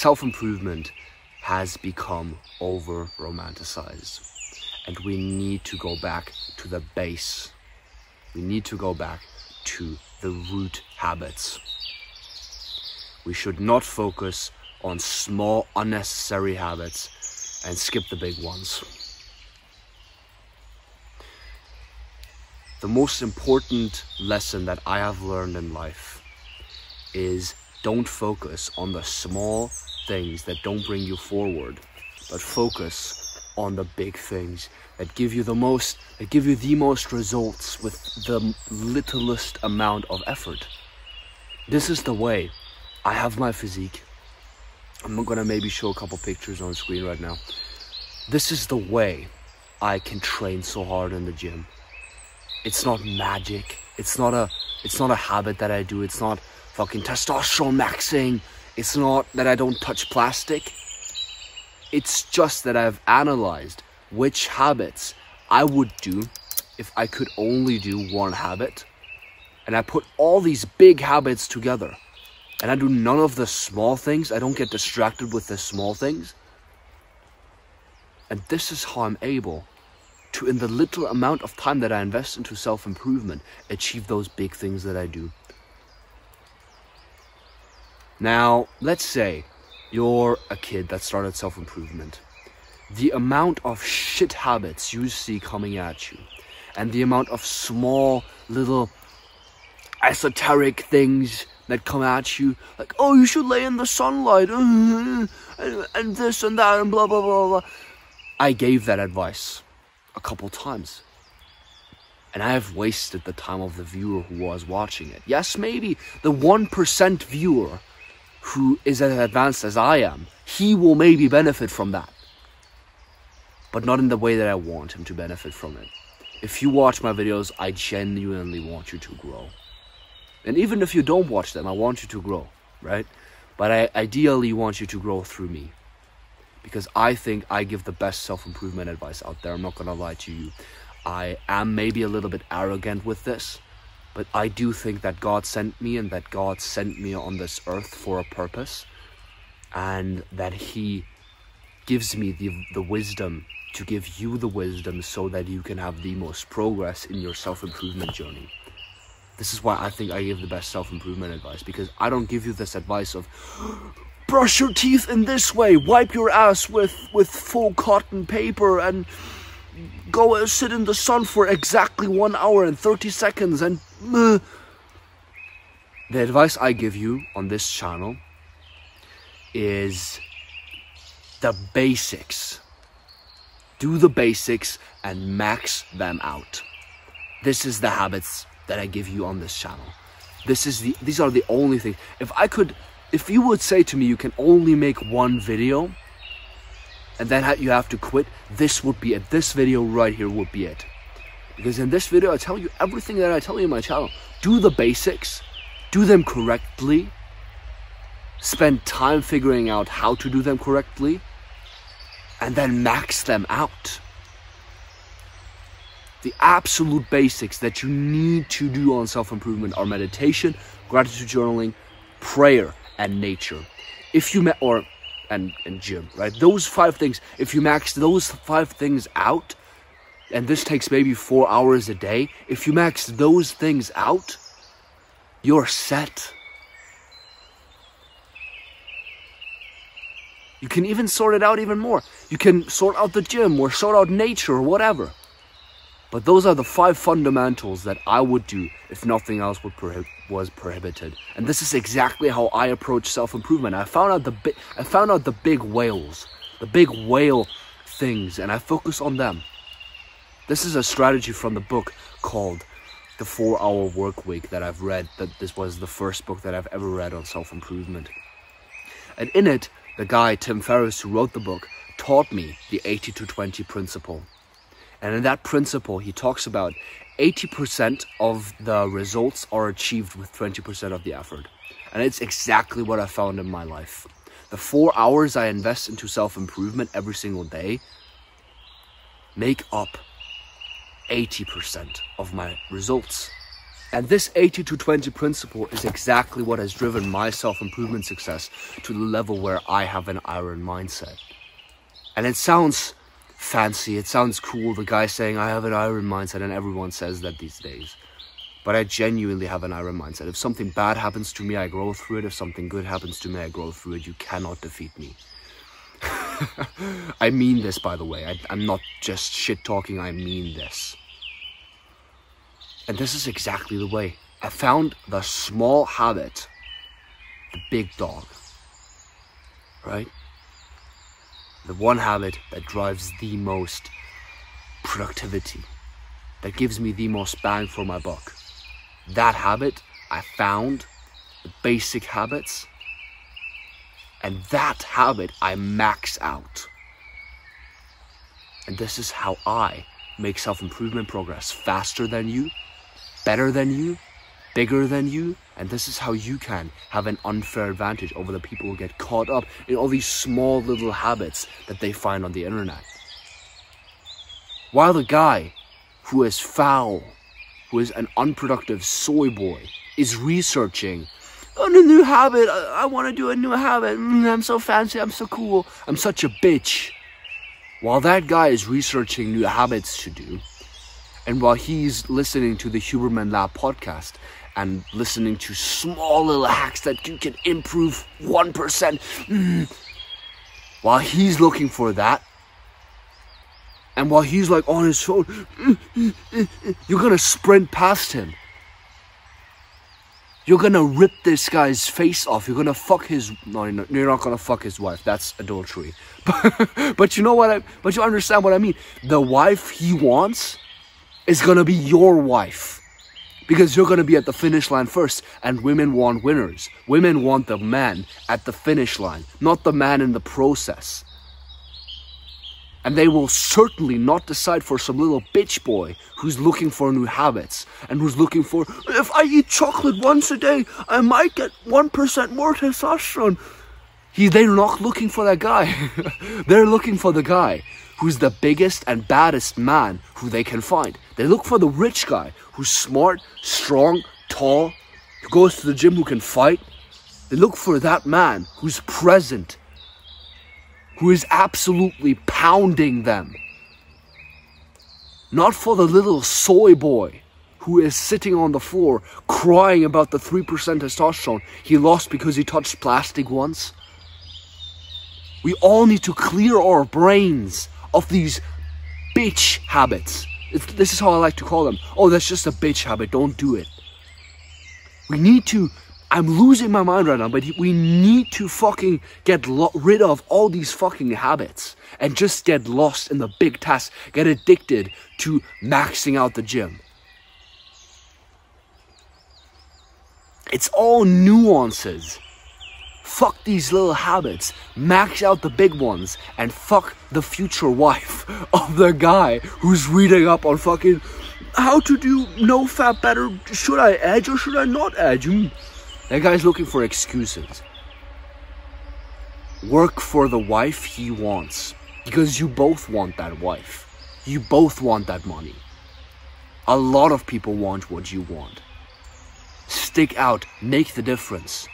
self improvement has become over romanticized. And we need to go back to the base. We need to go back to the root habits. We should not focus on small, unnecessary habits and skip the big ones. The most important lesson that I have learned in life is don't focus on the small things that don't bring you forward, but focus on the big things that give you the most, that give you the most results with the littlest amount of effort. This is the way I have my physique. I'm gonna maybe show a couple pictures on screen right now. This is the way I can train so hard in the gym. It's not magic. It's not a it's not a habit that I do. It's not fucking testosterone maxing. It's not that I don't touch plastic. It's just that I've analyzed which habits I would do if I could only do one habit. And I put all these big habits together. And I do none of the small things. I don't get distracted with the small things. And this is how I'm able to, in the little amount of time that I invest into self improvement, achieve those big things that I do. Now, let's say you're a kid that started self improvement. The amount of shit habits you see coming at you, and the amount of small little esoteric things that come at you, like, oh, you should lay in the sunlight, and, and this and that, and blah, blah, blah, blah. I gave that advice a couple times. And I have wasted the time of the viewer who was watching it. Yes, maybe the 1% viewer who is as advanced as I am, he will maybe benefit from that. But not in the way that I want him to benefit from it. If you watch my videos, I genuinely want you to grow. And even if you don't watch them, I want you to grow, right? But I ideally want you to grow through me. Because I think I give the best self improvement advice out there. I'm not gonna lie to you. I am maybe a little bit arrogant with this but I do think that God sent me and that God sent me on this earth for a purpose and that He gives me the, the wisdom to give you the wisdom so that you can have the most progress in your self improvement journey. This is why I think I give the best self improvement advice because I don't give you this advice of brush your teeth in this way, wipe your ass with, with full cotton paper, and go and sit in the sun for exactly one hour and 30 seconds and uh, the advice I give you on this channel is the basics. Do the basics and max them out. This is the habits that I give you on this channel. This is the these are the only things. If I could if you would say to me you can only make one video and then you have to quit, this would be it. This video right here would be it. Because in this video, I tell you everything that I tell you in my channel. Do the basics, do them correctly, spend time figuring out how to do them correctly, and then max them out. The absolute basics that you need to do on self improvement are meditation, gratitude journaling, prayer, and nature. If you met, or and, and gym, right? Those five things, if you max those five things out, and this takes maybe four hours a day, if you max those things out, you're set. You can even sort it out even more. You can sort out the gym or sort out nature or whatever. But those are the five fundamentals that I would do if nothing else was prohibited. And this is exactly how I approach self-improvement. I found out the I found out the big whales, the big whale things, and I focus on them. This is a strategy from the book called The 4-Hour Work Week that I've read. That this was the first book that I've ever read on self-improvement. And in it, the guy Tim Ferriss who wrote the book taught me the 80 to 20 principle. And in that principle, he talks about 80% of the results are achieved with 20% of the effort. And it's exactly what I found in my life. The four hours I invest into self improvement every single day make up 80% of my results. And this 80 to 20 principle is exactly what has driven my self improvement success to the level where I have an iron mindset. And it sounds fancy, it sounds cool, the guy saying I have an iron mindset, and everyone says that these days. But I genuinely have an iron mindset. If something bad happens to me, I grow through it. If something good happens to me, I grow through it. You cannot defeat me. I mean this, by the way. I, I'm not just shit talking, I mean this. And this is exactly the way. I found the small habit, the big dog. Right? The one habit that drives the most productivity, that gives me the most bang for my buck. That habit, I found the basic habits, and that habit I max out. And this is how I make self improvement progress faster than you, better than you, bigger than you, and this is how you can have an unfair advantage over the people who get caught up in all these small little habits that they find on the internet. While the guy who is foul, who is an unproductive soy boy, is researching on a new habit. I, I want to do a new habit. Mm, I'm so fancy. I'm so cool. I'm such a bitch. While that guy is researching new habits to do, and while he's listening to the Huberman Lab podcast and listening to small little hacks that you can improve 1%, mm, while he's looking for that, and while he's like on his phone, mm, mm, you're gonna sprint past him. You're gonna rip this guy's face off. You're gonna fuck his. No, you're not gonna fuck his wife. That's adultery. But, but you know what I. But you understand what I mean. The wife he wants is gonna be your wife. Because you're gonna be at the finish line first, and women want winners. Women want the man at the finish line, not the man in the process. And they will certainly not decide for some little bitch boy who's looking for new habits and who's looking for, if I eat chocolate once a day, I might get 1% more testosterone. He, they're not looking for that guy. they're looking for the guy who's the biggest and baddest man who they can find. They look for the rich guy who's smart, strong, tall, who goes to the gym, who can fight. They look for that man who's present, who is absolutely pounding them. Not for the little soy boy who is sitting on the floor crying about the 3% testosterone he lost because he touched plastic once. We all need to clear our brains of these bitch habits. It's, this is how I like to call them. Oh, that's just a bitch habit. Don't do it. We need to. I'm losing my mind right now, but we need to fucking get rid of all these fucking habits and just get lost in the big task. Get addicted to maxing out the gym. It's all nuances. Fuck these little habits, max out the big ones, and fuck the future wife of the guy who's reading up on fucking how to do NoFap better. Should I edge or should I not edge? Mm. That guy's looking for excuses. Work for the wife he wants because you both want that wife. You both want that money. A lot of people want what you want. Stick out, make the difference.